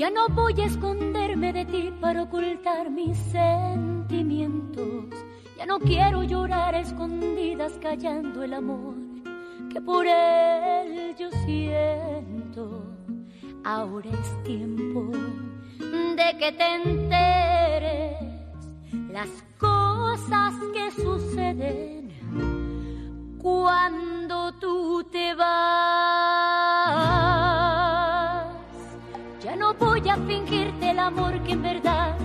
Ya no voy a esconderme de ti para ocultar mis sentimientos. Ya no quiero llorar escondidas callando el amor que por él yo siento. Ahora es tiempo de que te enteres las cosas que suceden cuando tú te vas. A fingirte el amor que en verdad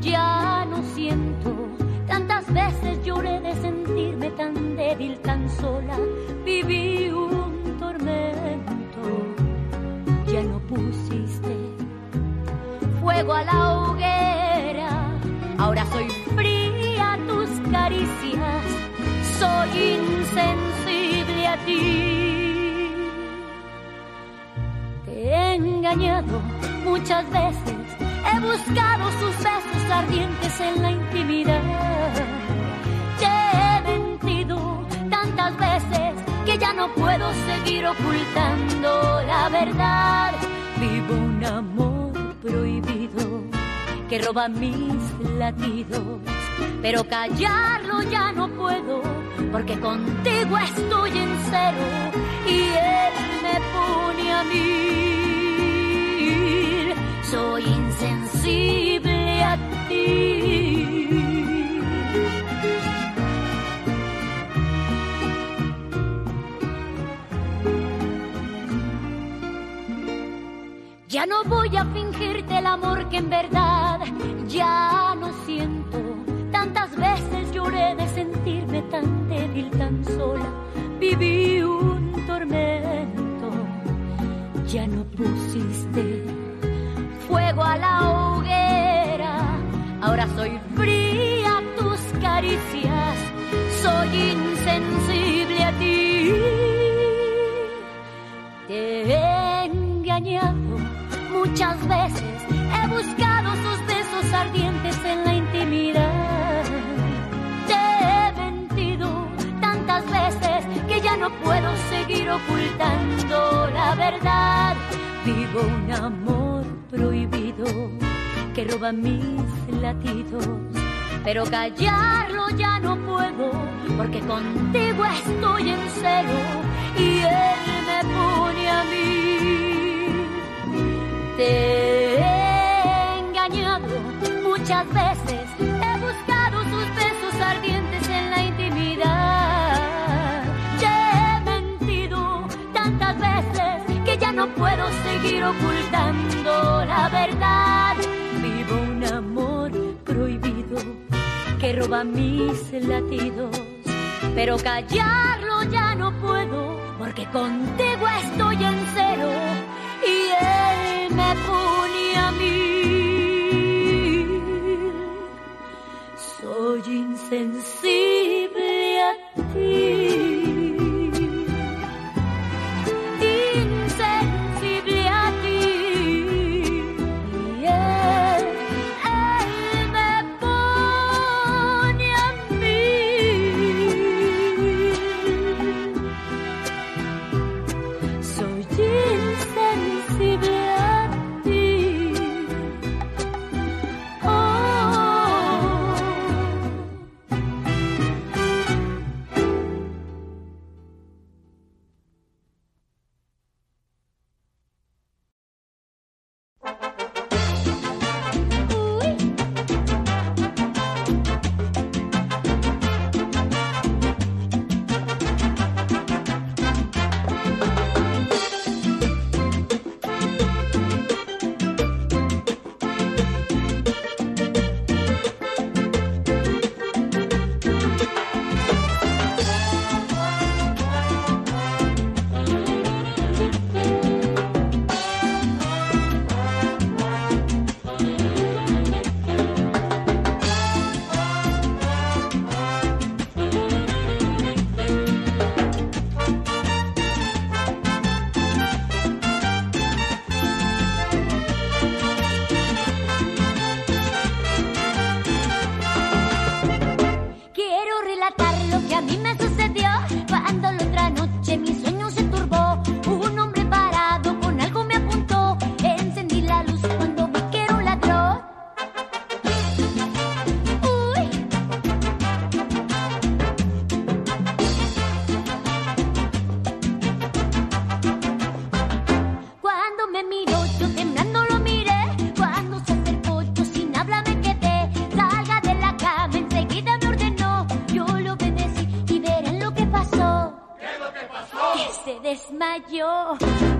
ya no siento. Tantas veces lloré de sentirme tan débil, tan sola. Viví un tormento. Ya no pusiste fuego a la hoguera. Ahora soy fría a tus caricias. Soy insensible a ti. Engañado muchas veces. He buscado sus besos ardientes en la intimidad. Te he mentido tantas veces que ya no puedo seguir ocultando la verdad. Vivo un amor prohibido que roba mis latidos, pero callarlo ya no puedo porque contigo estoy en cero y él me pone a mí. Soy insensible a ti. Ya no voy a fingirte el amor que en verdad ya no siento. Tantas veces lloré de sentirme tan débil, tan sola. Viví un tormento. Ya no pusiste fuego a la hoguera. Ahora soy fría a tus caricias. Soy insensible a ti. Te he engañado muchas veces. He buscado sus besos ardientes en la intimidad. Te he mentido tantas veces que ya no puedo seguir ocultando la verdad. Vivo un amor prohibido que roba mis latidos. Pero callarlo ya no puedo, porque contigo estoy en cero y él me pone a mí. Te he engañado muchas veces, he buscado sus besos ardientes puedo seguir ocultando la verdad. Vivo un amor prohibido que roba mis latidos, pero callarlo ya no puedo porque contigo estoy en cero y él me pone a mí. Soy insensible a ti. Se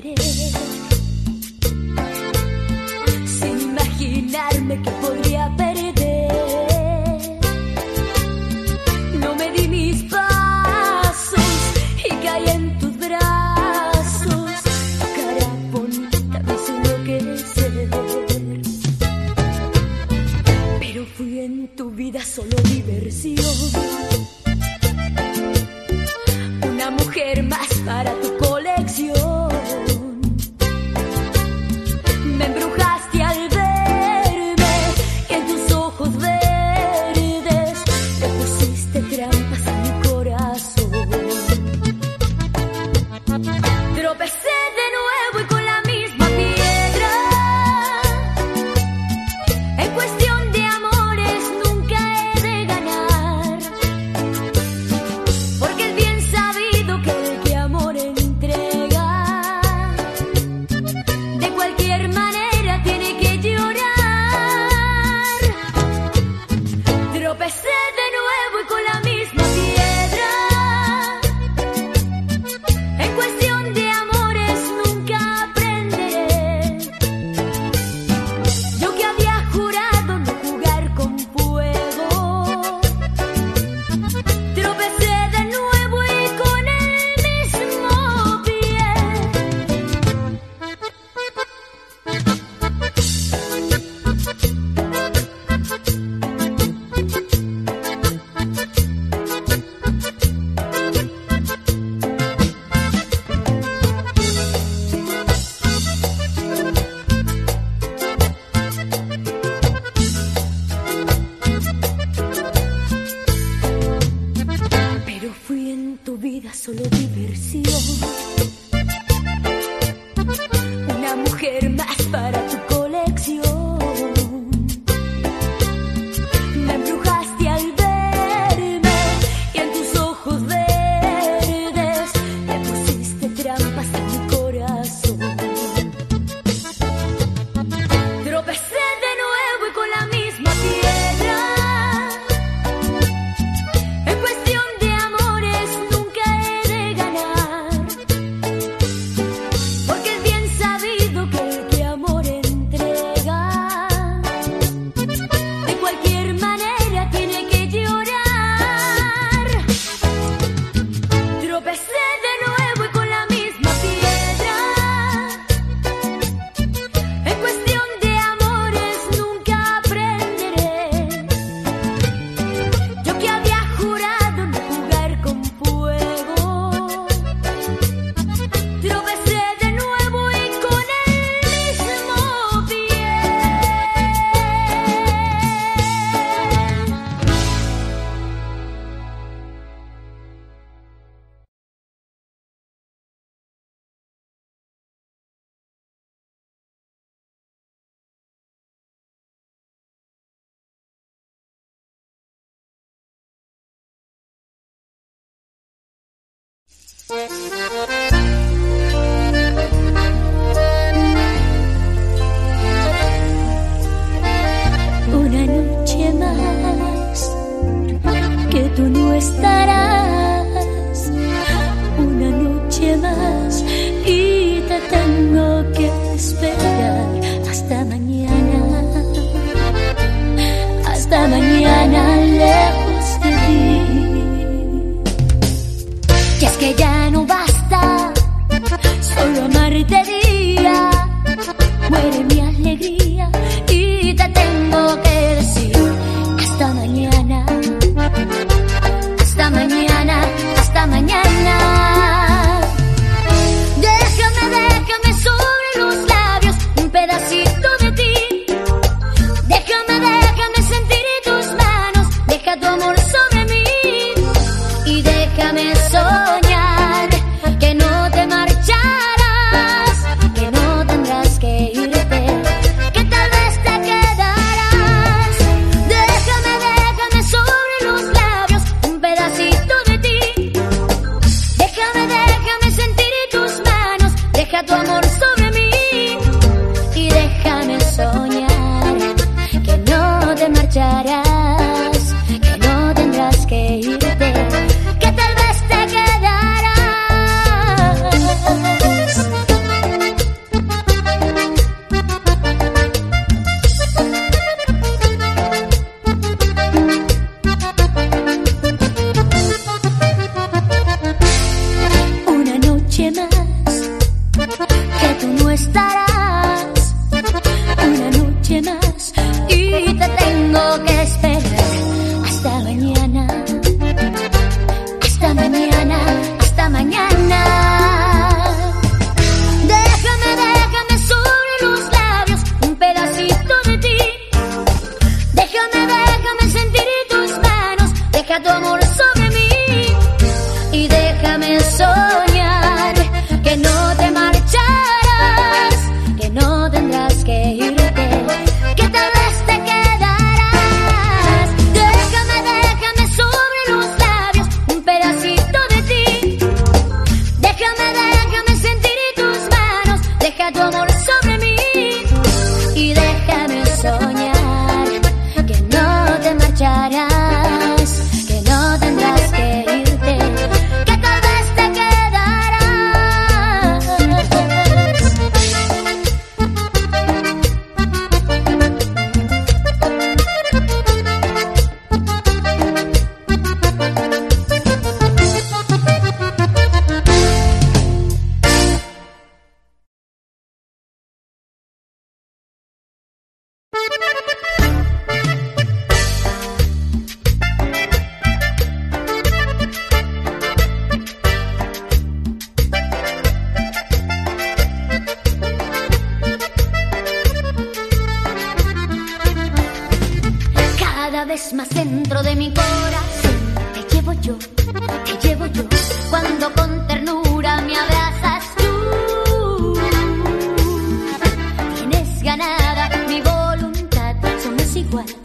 get it. Te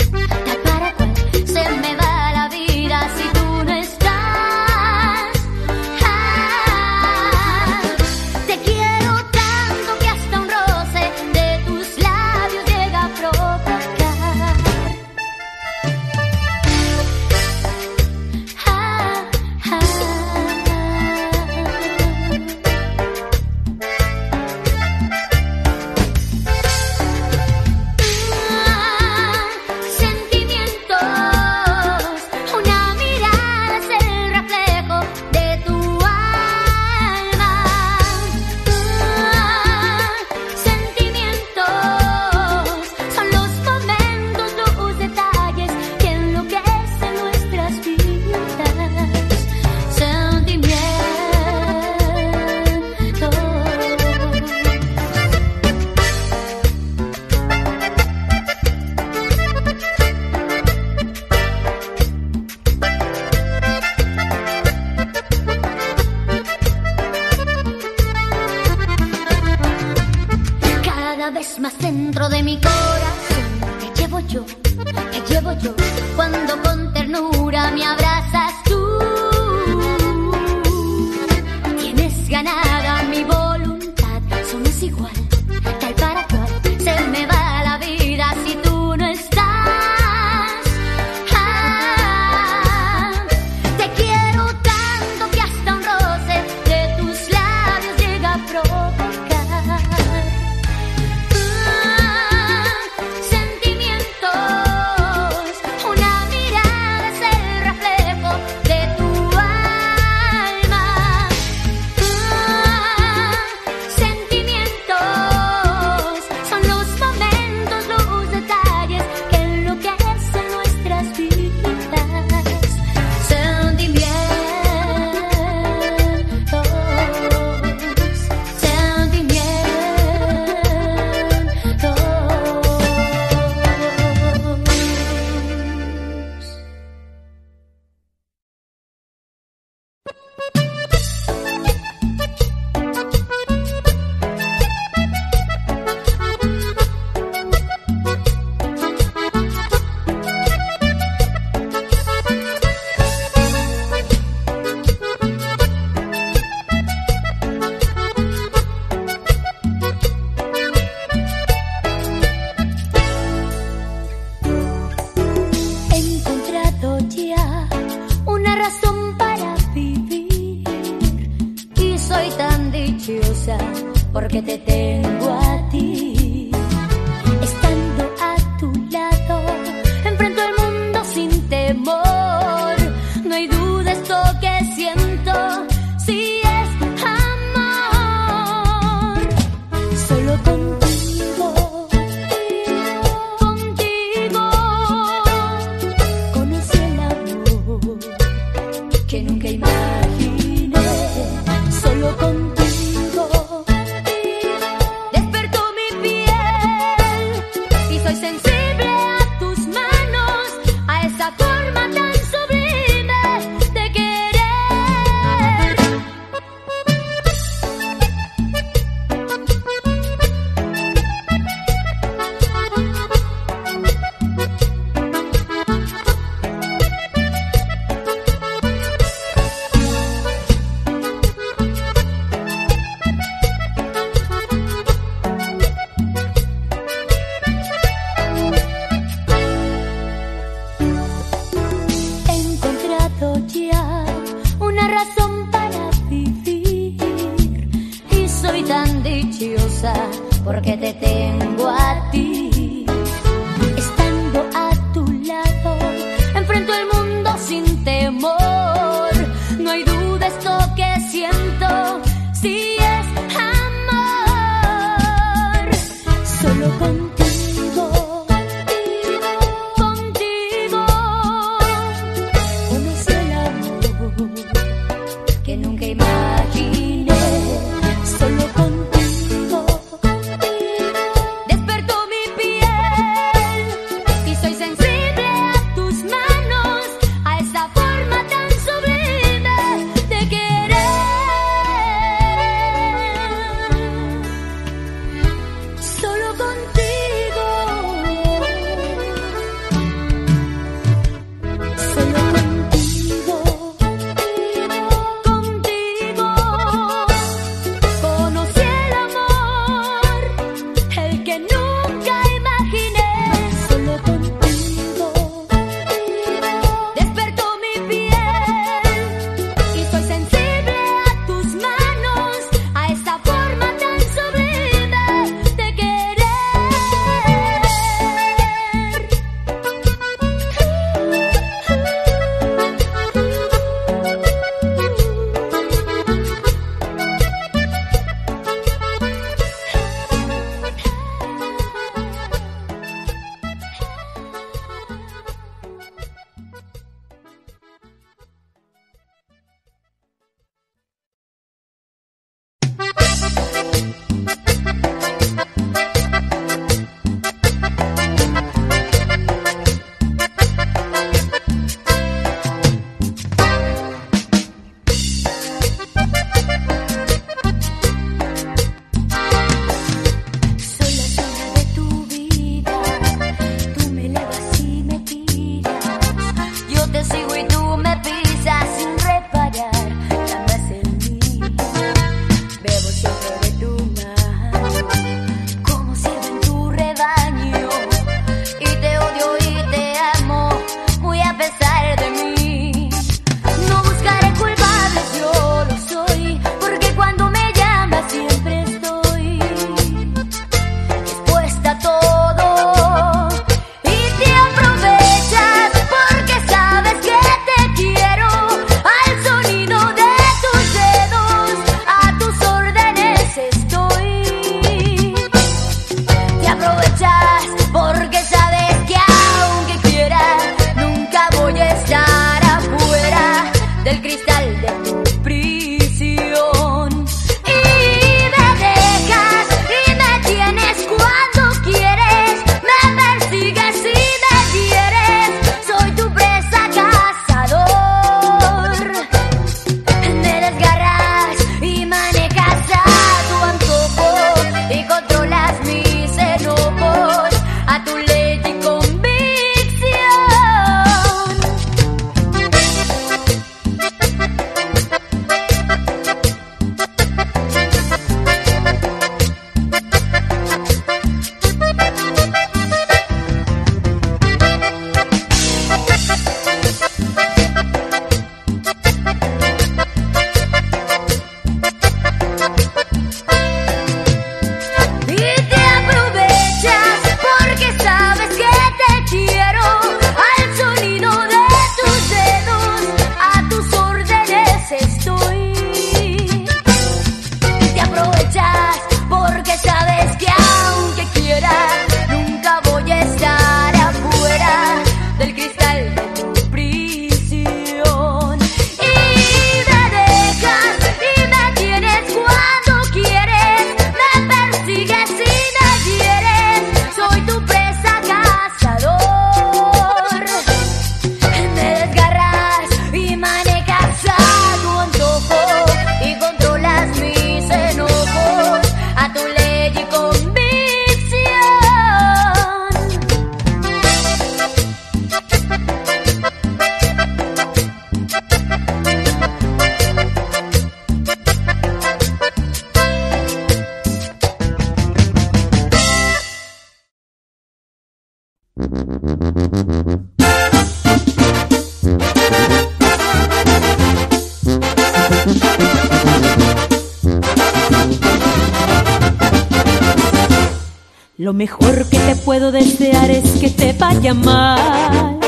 Lo mejor que te puedo desear es que te vaya mal.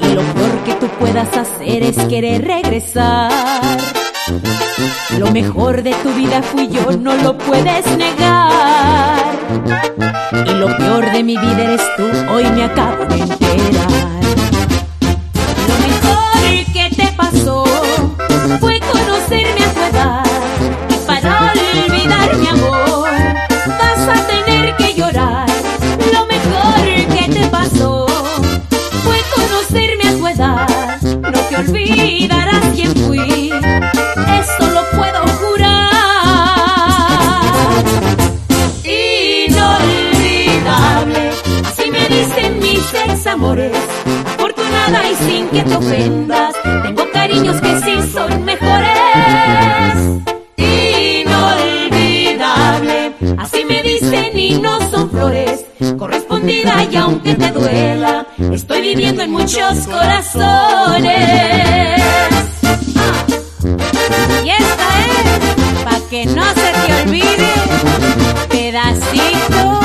Y lo peor que tú puedas hacer es querer regresar. Lo mejor de tu vida fui yo, no lo puedes negar. Y lo peor de mi vida eres tú, hoy me acabo de enterar. Lo mejor que te pasó fue conocerme a tu edad. Y para olvidar mi amor, vas a tener que llorar. Lo mejor que te pasó fue conocerme a tu edad. No te olvidarás quién fui. Amores. Afortunada y sin que te ofendas, tengo cariños que sí son mejores. Inolvidable, así me dicen y no son flores. Correspondida y aunque te duela, estoy viviendo en muchos corazones. Y esta es, pa' que no se te olvide, pedacito.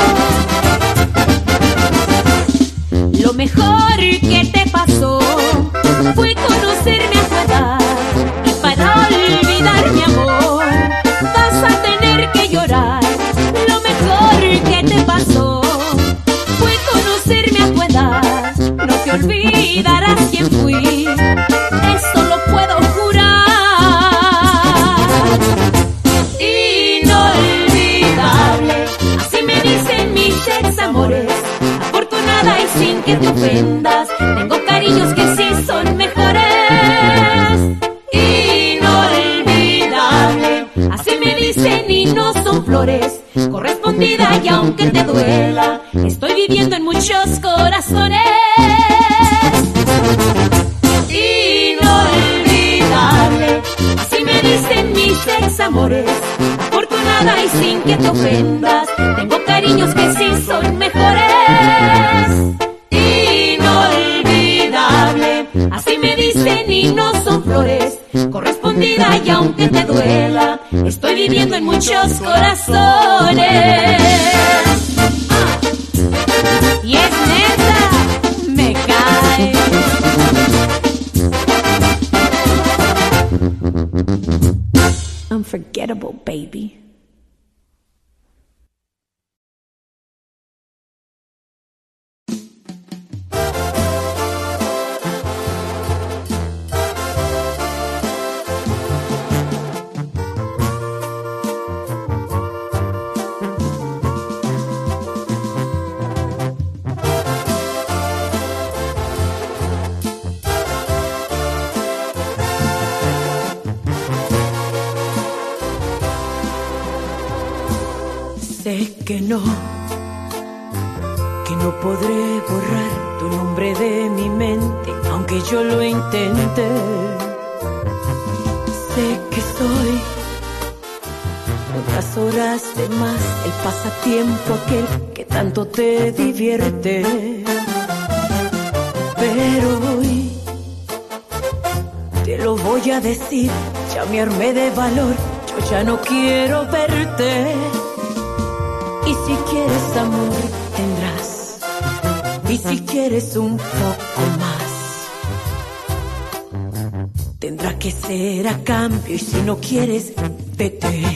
Mejor que te pasó fue conocerme Te duela, estoy viviendo en muchos corazones. Inolvidable, así me dicen mis ex amores. Afortunada y sin que te ofendas, tengo cariños que sí son mejores. Inolvidable, así me dicen y no son flores. Correspondida y aunque te duela, estoy viviendo en muchos corazones. Unforgettable, baby. Que no podré borrar tu nombre de mi mente, aunque yo lo intente. Sé que soy otras horas de más, el pasatiempo aquel que tanto te divierte. Pero hoy te lo voy a decir, ya me armé de valor, yo ya no quiero verte. Y si quieres si quieres un poco más, tendrá que ser a cambio. Y si no quieres, vete.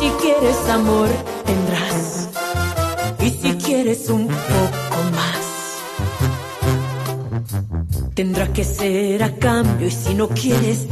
Si quieres amor, tendrás. Y si quieres un poco más, tendrá que ser a cambio. Y si no quieres,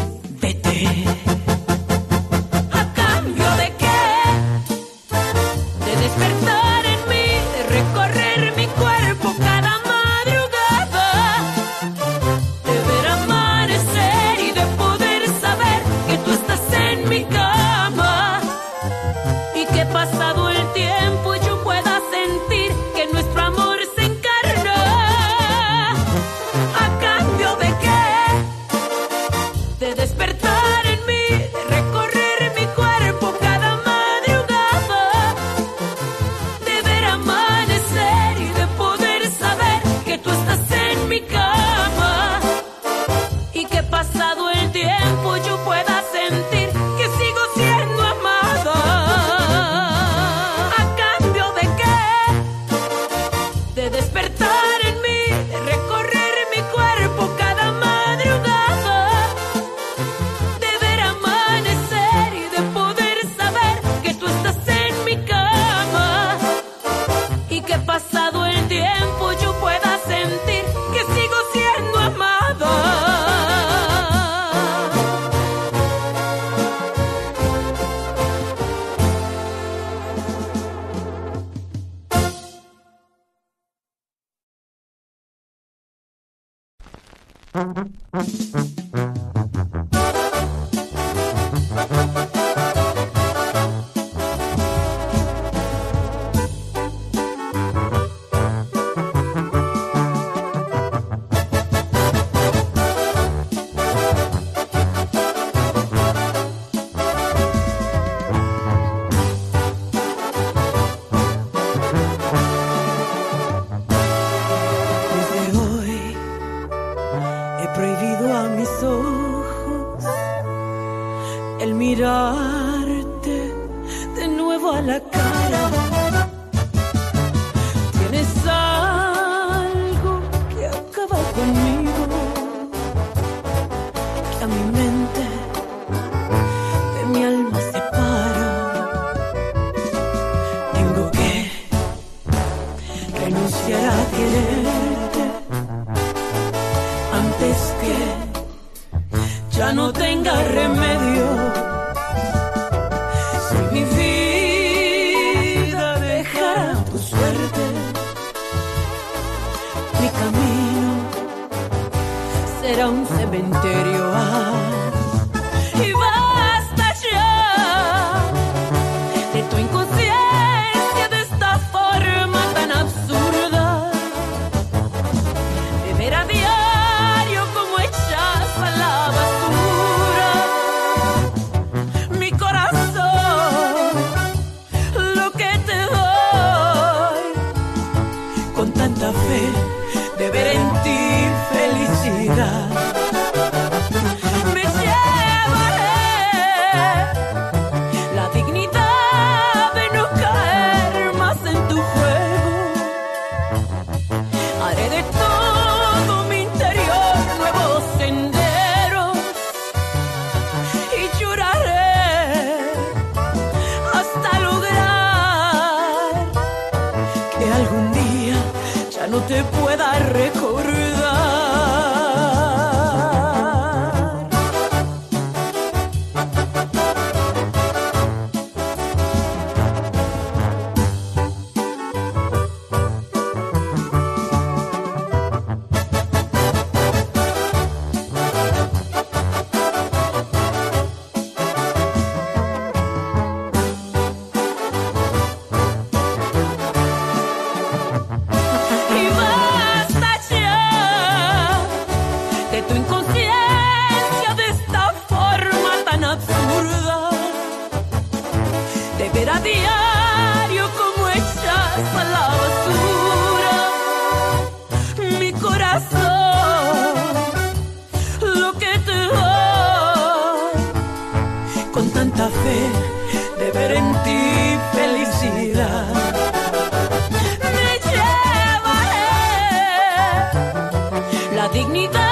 dignidad.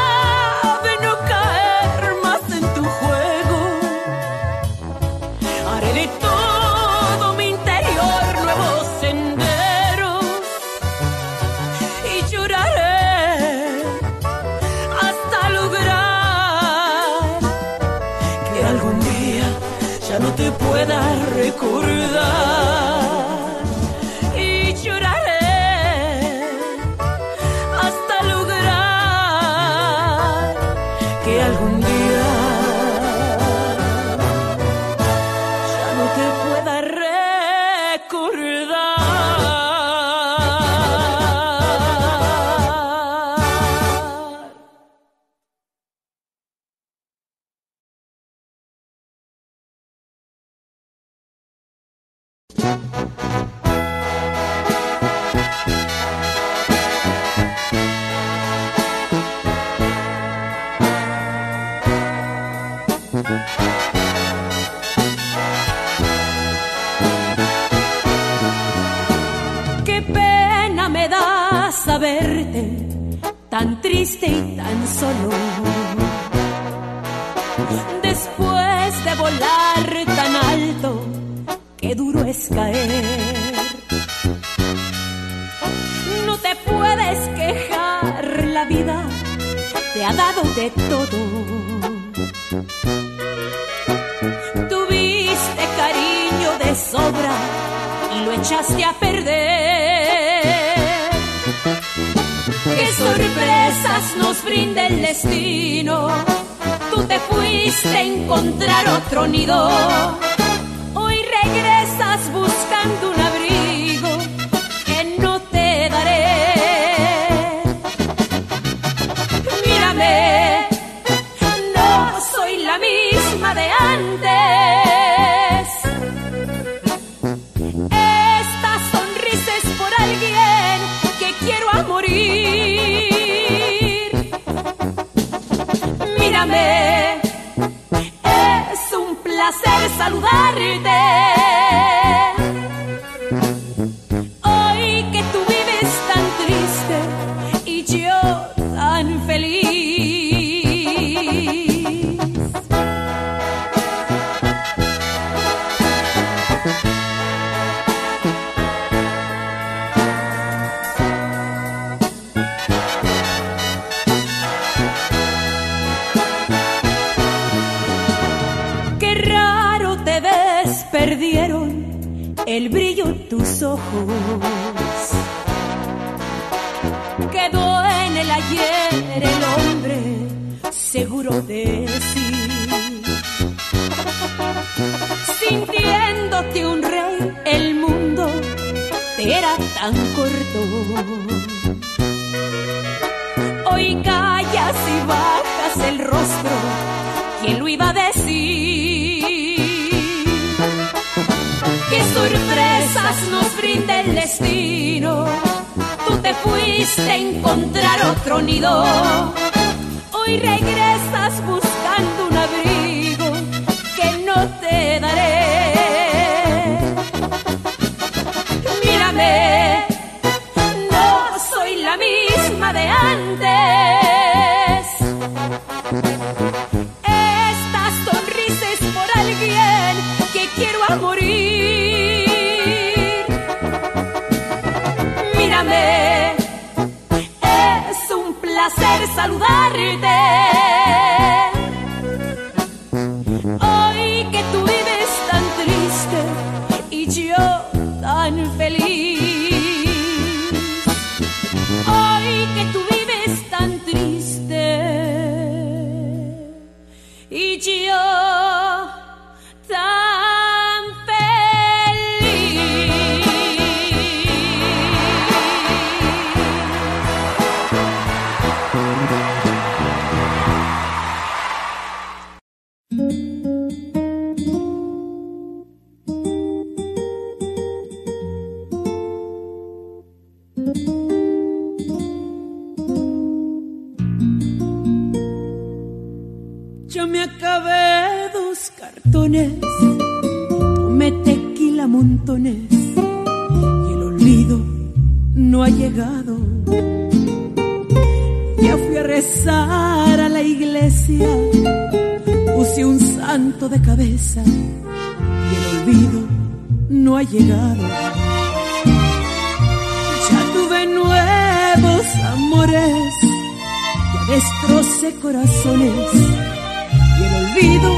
sorpresas nos brinda el destino. Tú te fuiste a encontrar otro nido. Hoy regresas buscando una saludarte. encontrar otro nido. Hoy regreso. olvido.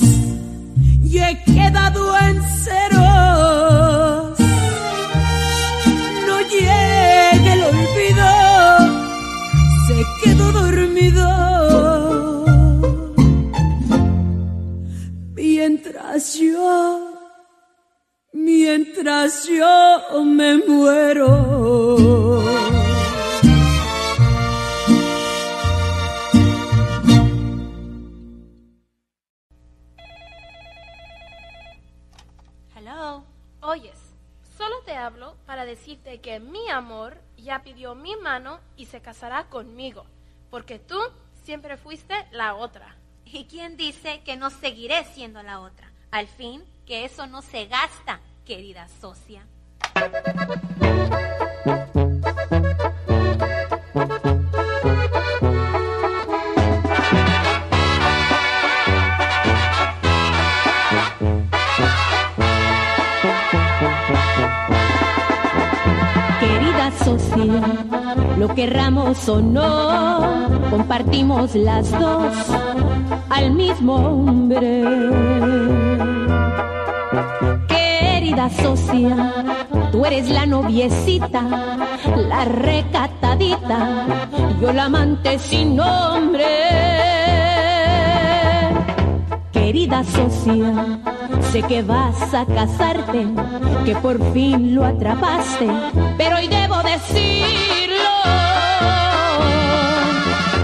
y he quedado en ceros. No llega el olvido, se quedó dormido. Mientras yo, mientras yo me muero. que mi amor ya pidió mi mano y se casará conmigo, porque tú siempre fuiste la otra. ¿Y quién dice que no seguiré siendo la otra? Al fin, que eso no se gasta, querida socia. Lo querramos o no, compartimos las dos al mismo hombre. Querida socia, tú eres la noviecita, la recatadita, yo la amante sin nombre. Querida socia, sé que vas a casarte, que por fin lo atrapaste, pero hoy debo decirlo,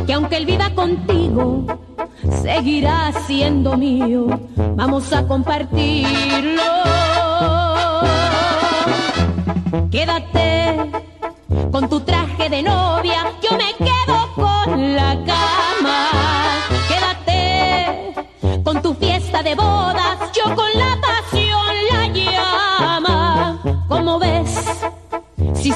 que aunque él viva contigo, seguirá siendo mío, vamos a compartirlo. Quédate con tu traje de novia,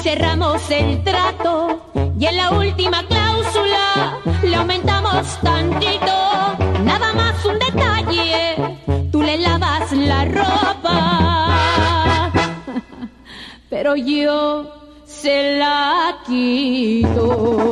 cerramos el trato y en la última cláusula le aumentamos tantito, nada más un detalle, tú le lavas la ropa, pero yo se la quito.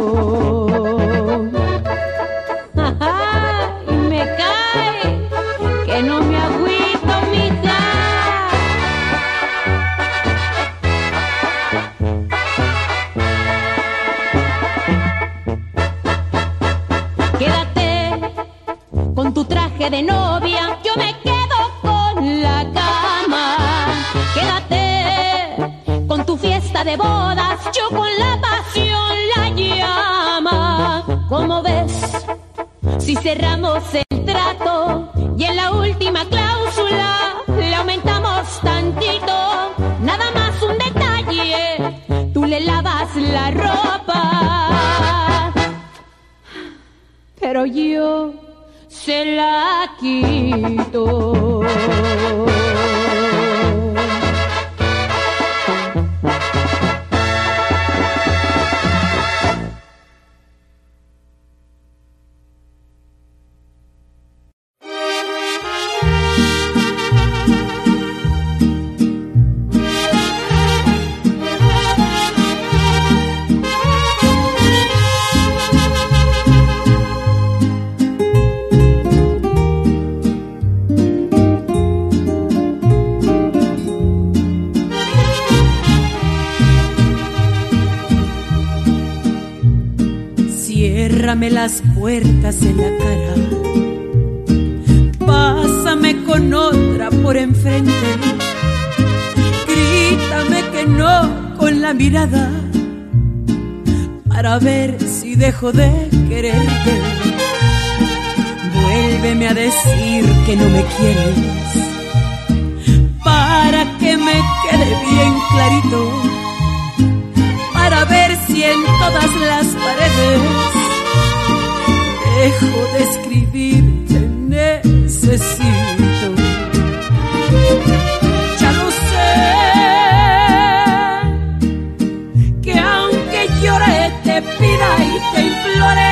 Ciérrame las puertas en la cara. Pásame con otra por enfrente. Grítame que no con la mirada para ver si dejo de quererte. Vuélveme a decir que no me quieres para que me quede bien clarito para ver si en todas las paredes dejo de escribirte necesito. Ya lo sé, que aunque llore, te pida y te implore,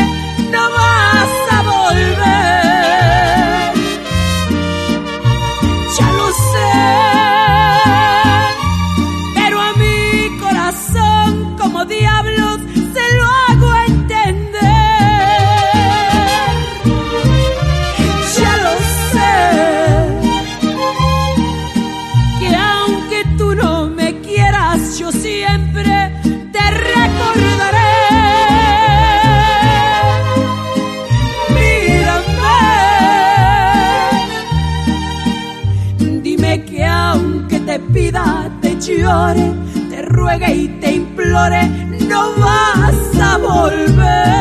ruegue y te implore, no vas a volver.